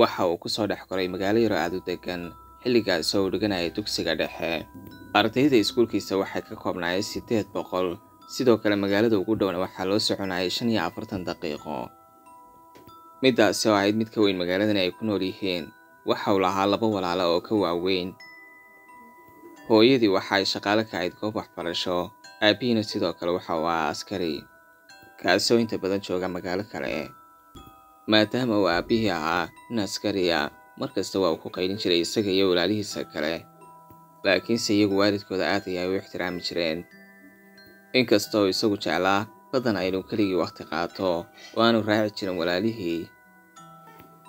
waxa uu ku soo dhex koray magaalo yaro aad u degan xilligaas oo uu dhiganaya dugsiga dhexe. Ardayda iskuulkiisa waxay ka koobnaayeen siddeed boqol. Sidoo kale magaalada ugu dhowna waxaa loo soconayay shan iyo afartan daqiiqo. Middaasi oo ahayd mid ka weyn magaaladan ay ku nool yihiin. Waxa uu lahaa laba walaalo oo ka waaweyn. Hooyadii waxa ay shaqaale ka ahayd goob waxbarasho. Aabbihiina sidoo kale waxa uu ahaa askari. Kaasoo inta badan jooga magaalo kale maadaama uu aabbihii ahaa nin askariya mar kasta waa uu ku qaylin jiray isaga iyo walaalihiisa kale. Laakiinse iyagu waalidkooda aad ayay u ixtiraami jireen. Inkastoo isagu jeclaa badan aynu keligii wakhti qaato oo aanu raaci jirin walaalihii.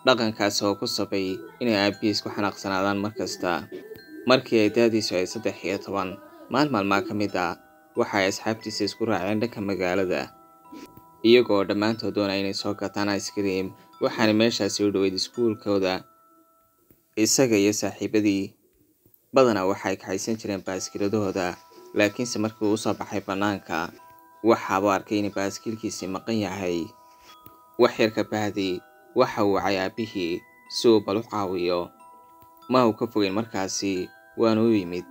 Dhaqankaas oo ku sabay inay aabbihiis ku xanaaqsanaadaan mar kasta. Markii ay daadiisu ay saddex iyo toban maal maalmaa ka mid ah waxa ay asxaabtiisa isku raaceen dhanka magaalada iyagoo dhammaantood doonaya inay soo gataan icekream waxaana meeshaasi u dhoweyd iskuulkooda isaga iyo saaxiibadii. Badanaa waxay kaxaysan jireen baaskiladahooda laakiinse markii uu soo baxay bannaanka waxaabuu arkay in baaskiilkiisii maqan yahay. Wax yar ka bahdi waxa uu wacay aabbihii si uu bal u caawiyo. Ma uu ka fogeyn markaasi waanu u yimid.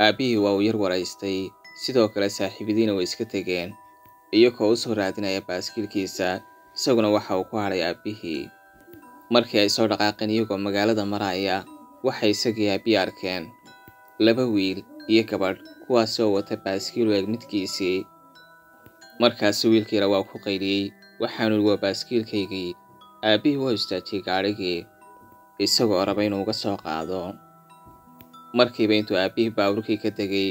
Aabbihii waa uu yar waraystay sidoo kale saaxiibadiina way iska tegeen iyagoo u soo raadinaya baaskiilkiisa isaguna waxa uu ku hadhay aabbihii. Markii ay soo dhaqaaqeen iyagoo magaalada maraya waxay isagii aabbihii arkeen. Laba wiil iyo gabadh kuwaasi oo wata baaskiil u eeg midkiisii. Markaasi wiilkiina waa ku qayliyey waxaanu ihi waa baaskiilkaygii. Aabbihii waa istaajiyey gaadhigii isagoo raba inuu uga soo qaado. Markiiba intuu aabbihii baabuurkii ka tegey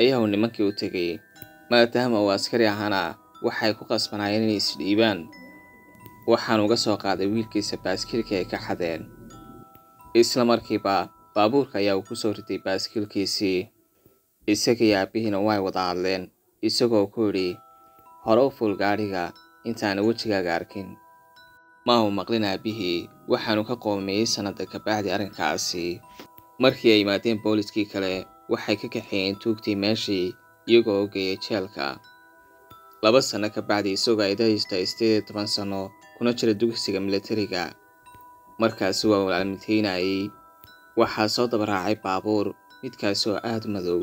ayaa uu nimankii u tegey maadaama uu askari ahaana waxay ku qasbanaayeen inay isdhiibaan waxaan uga soo qaaday wiilkiisa baaskiilkii ay ka xadeen. Isla markiiba baabuurka ayaa uu ku soo riday baaskiilkiisii isagii aabbihiina way wada hadleen isagoo ku idhi hore u fuul gaadhiga intaana wejigaaga arkin. Ma maqlin aabbihii waxaanu ka qoomeeyey sannada kabacdi arrinkaasi. Markii ay yimaadeen booliskii kale waxay ka kaxeeyeen tuugtii meeshii iyagoo u geeyay jeelka laba sanno ka bacdi isagoo ay dahaysta sideed iyo toban sanno kuna jira dugsiga milatariga. Markaasi waa walaalmiteynayey waxaa soo daba raacay baabuur midkaasi oo aad madow.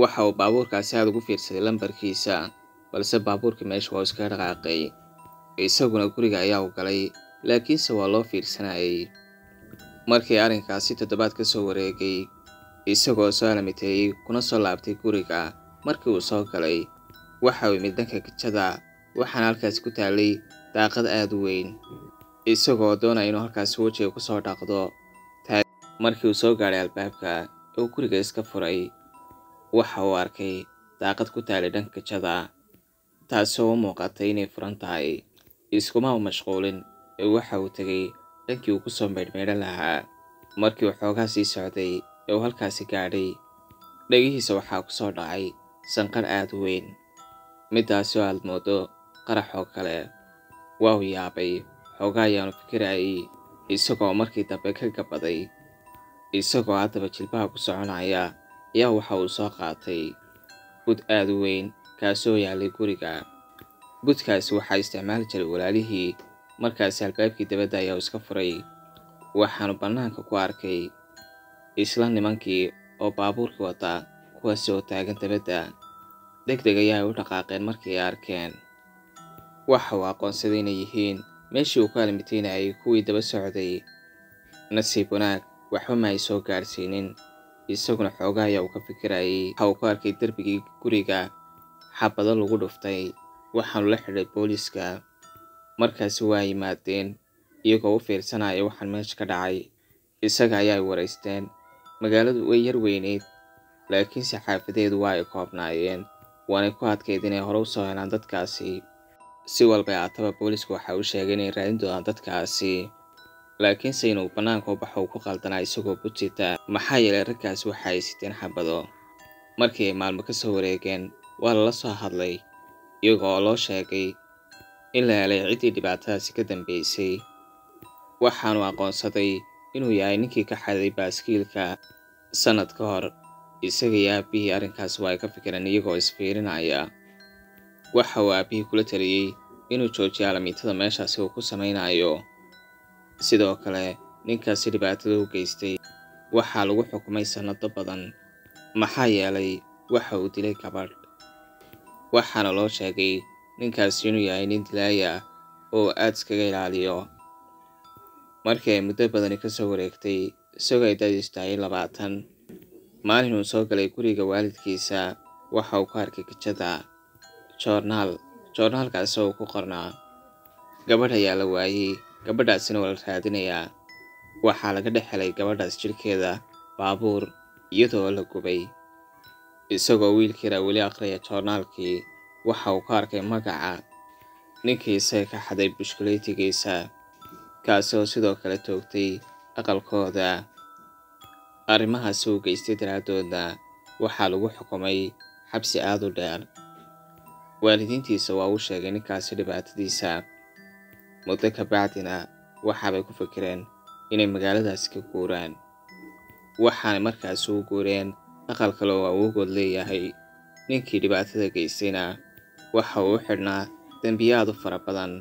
Waxa uu baabuurkaasi aad ugu fiirsaday lambarkiisa balse baabuurkii meesha waa iskaga dhaqaaqay. Isaguna guriga ayaa u galay laakiinse waa loo fiirsanayay. Markii arrinkaasi toddobaad ka soo wareegay isagoo soo alamiteeyey kuna soo laabtay guriga markii uu soo galay waxa uu dhanka gajada waxaana halkaasi ku taallay daaqad aad u weyn isagoo doonaya inuu halkaasi wejiga ku soo dhaqdo. Markii uu soo gaadhay albaabka ee uu guriga iska furay. Waxa uu arkay daaqad ku taalay dhanka gajada taasoo u muuqatay inay furan tahay iskuma u mashquulin. Ee waxa uu tegey dhankii uu ku soo meydhmeydhan lahaa. Markii uu xoogaa sii socday ee uu halkaasi gaadhay. Dhegihiisa waxaa ku soo dhacay sanqar aad u weyn. Middaasi oo aad moodo qarax kale waa uu yaabay. Xoogaa ayaanu fikirayay isagoo markii dambe ka gabaday isagoo haddaba jilbaha ku soconaya ayaa waxa uu soo qaatay. Bud aad u weyn kaasoo yaalay guriga. Budkaasi waxaa isticmaali jiray walaalihii markaasi albaabkii dabadda ayaa iska furay. Waxaanu bannaanka ku arkay isla nimankii oo baabuurkii wata kuwaasi oo taagan dabadda deg deg ayaa ay u dhaqaaqeen markii ay arkeen. Waxa uu aqoonsaday inay yihiin. Meeshii uu ka alimiteynayay kuwii daba socday. Nasiib wanaag waxba ma ay soo gaadhsiinin isaguna xoogaa ayaa uu ka fikirayay waxa uu ku arkay derbigii guriga. Xabado lagu dhuftay. Waxaanu la xidhay booliiska. Markaasi waa yimaadeen. Iyagoo u fiirsanaya waxaan meesha ka dhacay. Isaga ayaa ay waraysteen magaaladu way yar weyneyd laakiinse xaafadeedu waa ay koobnaayeen waanay ku adkayd inay hore u soo helaan dadkaasi. Si walba aataba boolisku waxa uu sheegay inay raadin doonaan dadkaasi. Laakiinse inuu bannaanka u baxo uu ku qaldanaa isagoo bujita maxaa yeelay raggaasi waxa ay siteen xabado. Markii ay maalmo ka soo wareegeen waa lala soo hadlay iyagoo loo sheegay in la helay ciddii dhibaatadaasi ka dambeysay. Waxaanu aqoonsaday inuu yahay ninkii ka xaday baaskiilka sannad ka hor isaga iyo aabbihii arrinkaas waa ay ka fikireen iyagoo isfiirinaya. Waxa uu aabbihii kula taliyey inuu joojiyo alamiitada meeshaasi uu ku samaynayo sidoo kale ninkaasi dhibaatada u geystay waxaa lagu xukumay sannado badan. Maxaa yeelay waxa uu dilay gabadh waxaana loo sheegay ninkaasi inuu yahay nin dilaaya oo aad iskaga ilaaliyo. Markii ay muddo badani ka soo wareegtay isagoo ay dadiis tahay labaatan maalin uu soo galay guriga waalidkiisa waxa uu ku arkay gajada joornaal. Joornaalkaasi oo ku qornaa. Gabadh ayaa la waayey gabadhaasina waa la raadinayaa. Waxaa laga dhex helay gabadhaas jidhkeeda baabuur iyadoo la gubay. Isagoo wiilkiira weli aqriya joornaalkii waxa uu ka arkay magaca. Ninkii isaga ka xaday bushkuleetigiisa kaasi oo sidoo kale toogtay aqalkooda arrimahaasi uu geystay daraaddoodna waxaa lagu xukumay xabsi aad u dheer. Waalidiintiisa waa uu sheegay ninkaasi dhibaatadiisa. Muddo ka bacdina waxaabay ku fikireen inay magaaladaasi ka guuraan. Waxaanay markaasi u guureen aqal kale oo awoogood leeyahay. Ninkii dhibaatada geystayna waxa uu u xidhnaa dembiyaad u fara badan